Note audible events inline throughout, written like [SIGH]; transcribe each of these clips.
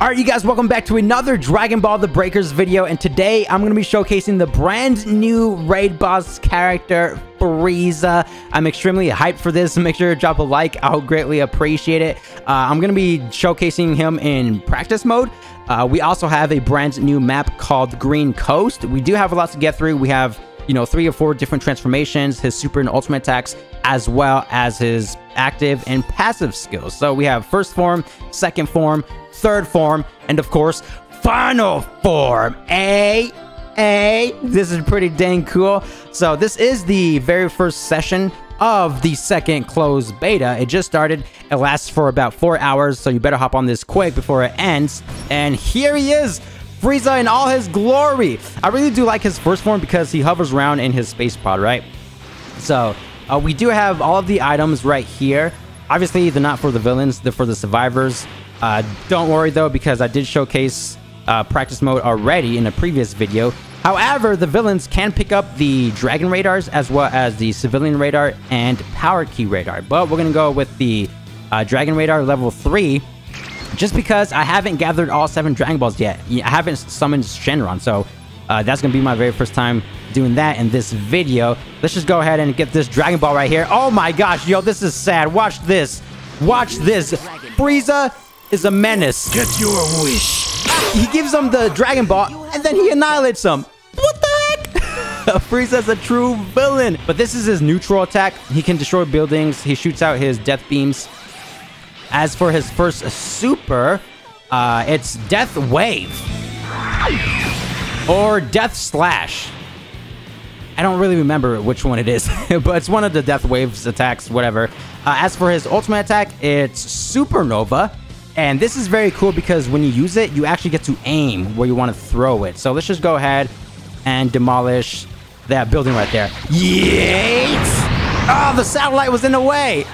Alright you guys, welcome back to another Dragon Ball The Breakers video, and today I'm going to be showcasing the brand new raid boss character, Frieza. I'm extremely hyped for this, [LAUGHS] make sure to drop a like, I'll greatly appreciate it. Uh, I'm going to be showcasing him in practice mode. Uh, we also have a brand new map called Green Coast. We do have a lot to get through. We have, you know, three or four different transformations, his super and ultimate attacks, as well as his active and passive skills. So we have first form, second form, third form, and of course, final form. A, A. This is pretty dang cool. So this is the very first session of the second closed beta. It just started. It lasts for about four hours, so you better hop on this quick before it ends. And here he is. Frieza in all his glory. I really do like his first form because he hovers around in his space pod, right? So uh, we do have all of the items right here. Obviously, they're not for the villains, they're for the survivors. Uh, don't worry though, because I did showcase uh, practice mode already in a previous video. However, the villains can pick up the Dragon Radars as well as the Civilian Radar and Power Key Radar. But we're going to go with the uh, Dragon Radar level 3 just because I haven't gathered all 7 Dragon Balls yet. I haven't summoned Shenron, so uh, that's going to be my very first time doing that in this video. Let's just go ahead and get this Dragon Ball right here. Oh my gosh, yo, this is sad. Watch this. Watch this. Frieza is a menace. Get your wish. He gives him the Dragon Ball, and then he annihilates him. What the heck? [LAUGHS] Frieza's a true villain. But this is his neutral attack. He can destroy buildings. He shoots out his death beams. As for his first super, uh, it's Death Wave. Or Death Slash. I don't really remember which one it is, [LAUGHS] but it's one of the Death Waves attacks, whatever. Uh, as for his ultimate attack, it's Supernova. And this is very cool because when you use it, you actually get to aim where you want to throw it. So let's just go ahead and demolish that building right there. Yeet! Oh, the satellite was in the way!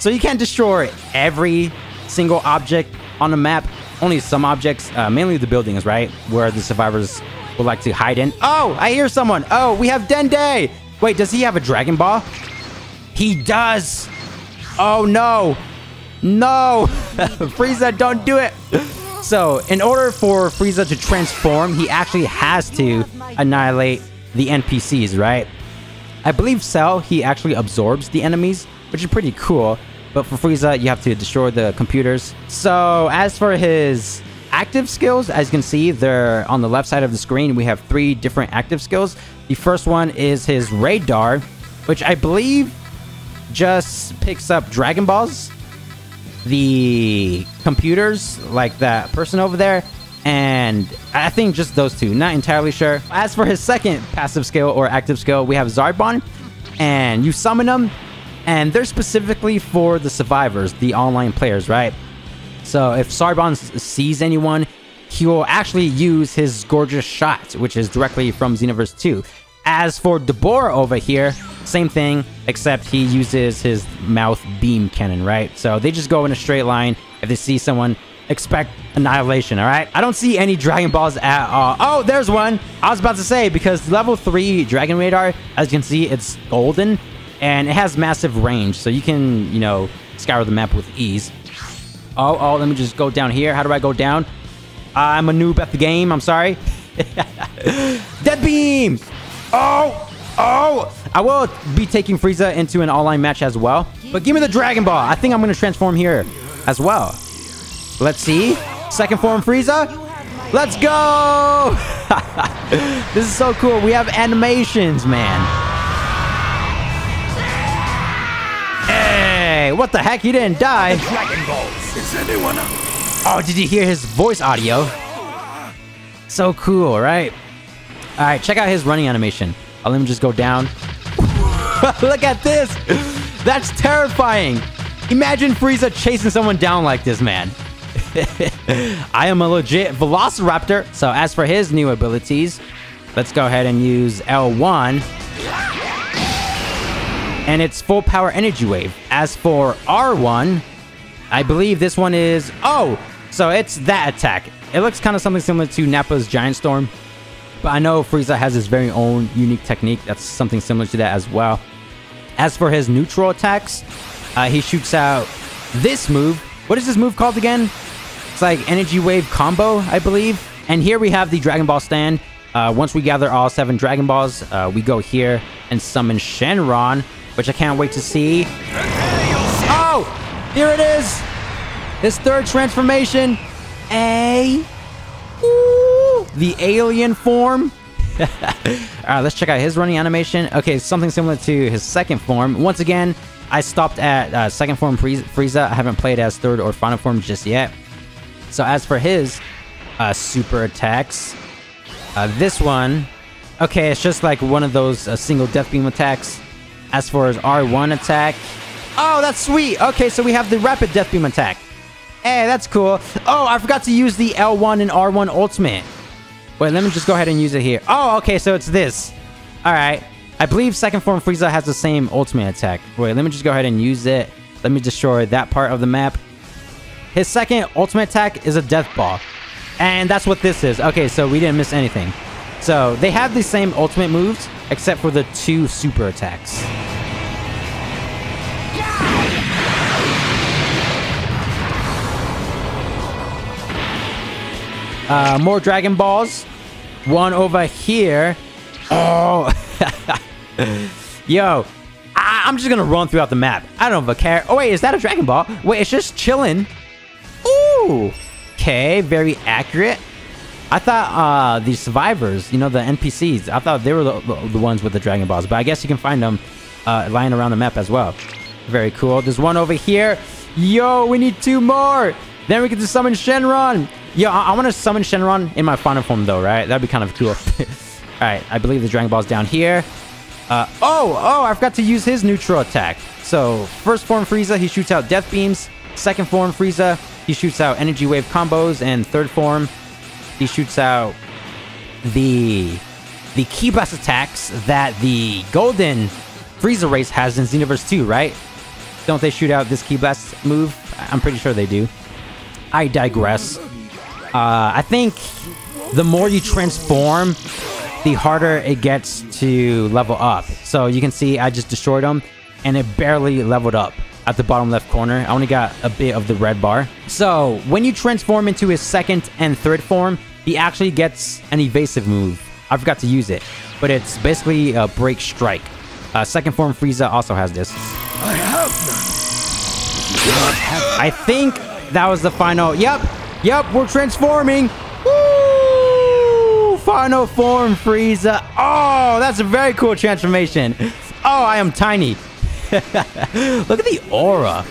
So you can't destroy every single object on the map. Only some objects, uh, mainly the buildings, right? Where the survivors would like to hide in. Oh, I hear someone. Oh, we have Dende. Wait, does he have a Dragon Ball? He does. Oh, no. No! [LAUGHS] Frieza, don't do it! So, in order for Frieza to transform, he actually has to annihilate the NPCs, right? I believe Cell, he actually absorbs the enemies, which is pretty cool. But for Frieza, you have to destroy the computers. So, as for his active skills, as you can see, they're on the left side of the screen. We have three different active skills. The first one is his Radar, which I believe just picks up Dragon Balls the computers, like that person over there, and I think just those two. Not entirely sure. As for his second passive skill or active skill, we have Zarbon, and you summon them, and they're specifically for the survivors, the online players, right? So if Zarbon sees anyone, he will actually use his gorgeous shot, which is directly from Xenoverse 2. As for Dabura over here, same thing, except he uses his mouth beam cannon, right? So they just go in a straight line. If they see someone, expect annihilation, all right? I don't see any Dragon Balls at all. Oh, there's one. I was about to say, because level 3 Dragon Radar, as you can see, it's golden, and it has massive range, so you can, you know, scour the map with ease. Oh, oh, let me just go down here. How do I go down? I'm a noob at the game. I'm sorry. [LAUGHS] Dead Beam! Oh! Oh! I will be taking Frieza into an online match as well. But give me the Dragon Ball. I think I'm going to transform here as well. Let's see. Second form Frieza. Let's go! [LAUGHS] this is so cool. We have animations, man. Hey, what the heck? He didn't die. Dragon Balls. Is anyone? Oh, did you hear his voice audio? So cool, right? All right, check out his running animation. I'll let him just go down. [LAUGHS] Look at this. That's terrifying. Imagine Frieza chasing someone down like this, man. [LAUGHS] I am a legit Velociraptor. So as for his new abilities, let's go ahead and use L1. And it's full power energy wave. As for R1, I believe this one is... Oh, so it's that attack. It looks kind of something similar to Nappa's Giant Storm. But I know Frieza has his very own unique technique. That's something similar to that as well. As for his neutral attacks, uh, he shoots out this move. What is this move called again? Like energy wave combo, I believe. And here we have the Dragon Ball stand. Uh, once we gather all seven Dragon Balls, uh, we go here and summon Shenron, which I can't wait to see. Oh, here it is. His third transformation. A. Ooh, the alien form. [LAUGHS] All right, let's check out his running animation. Okay, something similar to his second form. Once again, I stopped at uh, second form Frieza. I haven't played as third or final form just yet. So as for his uh, super attacks, uh, this one, okay, it's just like one of those uh, single death beam attacks. As for his R1 attack, oh, that's sweet. Okay, so we have the rapid death beam attack. Hey, that's cool. Oh, I forgot to use the L1 and R1 ultimate. Wait, let me just go ahead and use it here. Oh, okay, so it's this. All right. I believe second form Frieza has the same ultimate attack. Wait, let me just go ahead and use it. Let me destroy that part of the map. His second ultimate attack is a death ball. And that's what this is. Okay, so we didn't miss anything. So they have the same ultimate moves, except for the two super attacks. Uh, more Dragon Balls. One over here. Oh. [LAUGHS] Yo, I am just gonna run throughout the map. I don't care. Oh wait, is that a Dragon Ball? Wait, it's just chilling. Okay, very accurate. I thought uh, the survivors, you know, the NPCs, I thought they were the, the ones with the Dragon Balls, but I guess you can find them uh, lying around the map as well. Very cool. There's one over here. Yo, we need two more. Then we get to summon Shenron. Yo, I, I want to summon Shenron in my final form, though, right? That'd be kind of cool. [LAUGHS] All right, I believe the Dragon Ball's down here. Uh, oh, oh, I forgot to use his neutral attack. So, first form Frieza, he shoots out Death Beams. Second form Frieza, he shoots out Energy Wave combos. And third form, he shoots out the the Ki Blast attacks that the Golden Frieza race has in Xenoverse 2, right? Don't they shoot out this Ki Blast move? I'm pretty sure they do. I digress. Uh, I think the more you transform, the harder it gets to level up. So you can see I just destroyed him and it barely leveled up at the bottom left corner. I only got a bit of the red bar. So when you transform into his second and third form, he actually gets an evasive move. I forgot to use it, but it's basically a break strike. Uh, second form Frieza also has this. I have none. I think that was the final. Yep, yep, we're transforming. Final form Frieza. Oh, that's a very cool transformation. Oh, I am tiny. [LAUGHS] Look at the aura.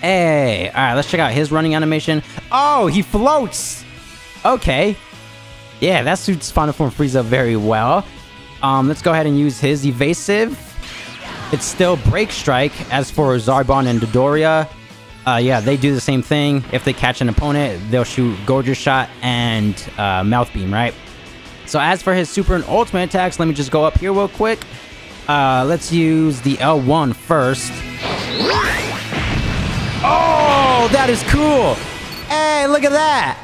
Hey, all right, let's check out his running animation. Oh, he floats. Okay. Yeah, that suits Final Form Frieza very well. Um, let's go ahead and use his evasive. It's still Break Strike. As for Zarbon and Dodoria, uh, yeah, they do the same thing. If they catch an opponent, they'll shoot Gorgeous Shot and uh, Mouth Beam, right? So as for his super and ultimate attacks, let me just go up here real quick. Uh, let's use the L1 first. Oh, that is cool. Hey, look at that.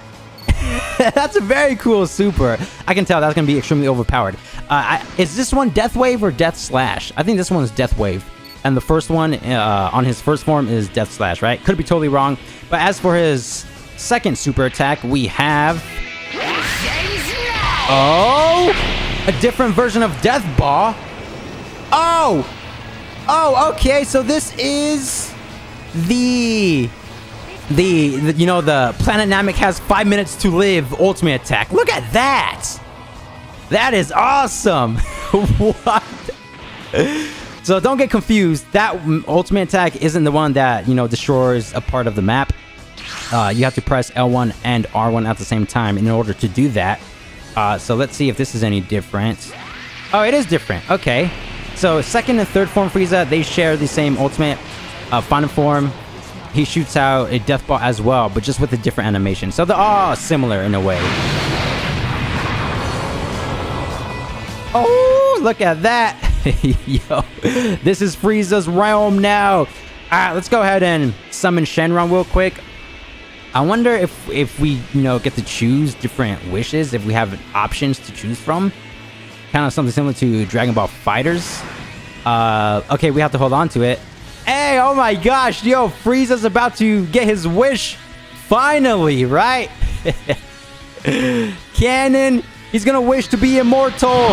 [LAUGHS] that's a very cool super. I can tell that's going to be extremely overpowered. Uh, I, is this one Death Wave or Death Slash? I think this one is Death Wave. And the first one uh, on his first form is Death Slash, right? Could be totally wrong. But as for his second super attack, we have... Oh! A different version of Death Ball. Oh! Oh, okay, so this is the, the, the you know, the Planet Namek has five minutes to live ultimate attack. Look at that! That is awesome! [LAUGHS] what? So don't get confused. That ultimate attack isn't the one that, you know, destroys a part of the map. Uh, you have to press L1 and R1 at the same time in order to do that. Uh, so let's see if this is any different. Oh, it is different. Okay. So second and third form Frieza, they share the same ultimate. Uh, final form, he shoots out a death ball as well, but just with a different animation. So they're all similar in a way. Oh, look at that. [LAUGHS] Yo, this is Frieza's realm now. All right, let's go ahead and summon Shenron real quick. I wonder if if we you know get to choose different wishes if we have options to choose from, kind of something similar to Dragon Ball FighterZ. Uh, okay, we have to hold on to it. Hey, oh my gosh, yo, Frieza's about to get his wish Finally, right? [LAUGHS] Canon, he's gonna wish to be immortal.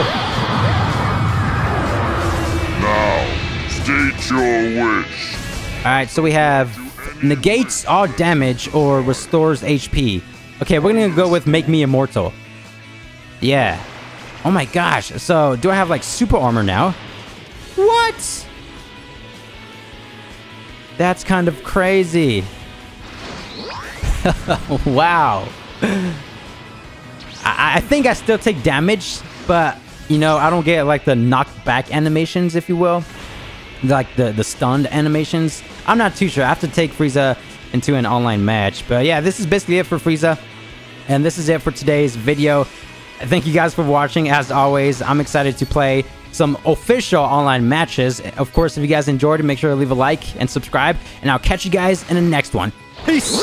Now, state your wish. All right, so we have negates all damage or restores HP. Okay, we're gonna go with make me immortal. Yeah. Oh my gosh. So do I have like super armor now? What? That's kind of crazy. [LAUGHS] wow. I, I think I still take damage, but you know, I don't get like the knockback animations, if you will. Like the, the stunned animations. I'm not too sure. I have to take Frieza into an online match. But yeah, this is basically it for Frieza. And this is it for today's video. Thank you guys for watching. As always, I'm excited to play some official online matches. Of course, if you guys enjoyed it, make sure to leave a like and subscribe. And I'll catch you guys in the next one. Peace!